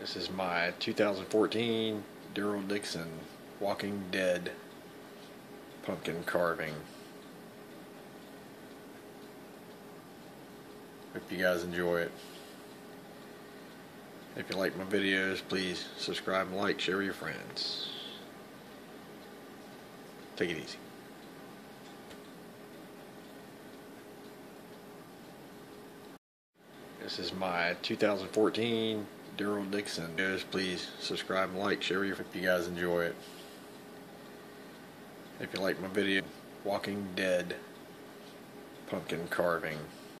This is my 2014 Daryl Dixon Walking Dead pumpkin carving. Hope you guys enjoy it. If you like my videos, please subscribe and like, share with your friends. Take it easy. This is my 2014 Daryl Dixon. Videos, please subscribe like, share if you guys enjoy it. If you like my video, Walking Dead pumpkin carving.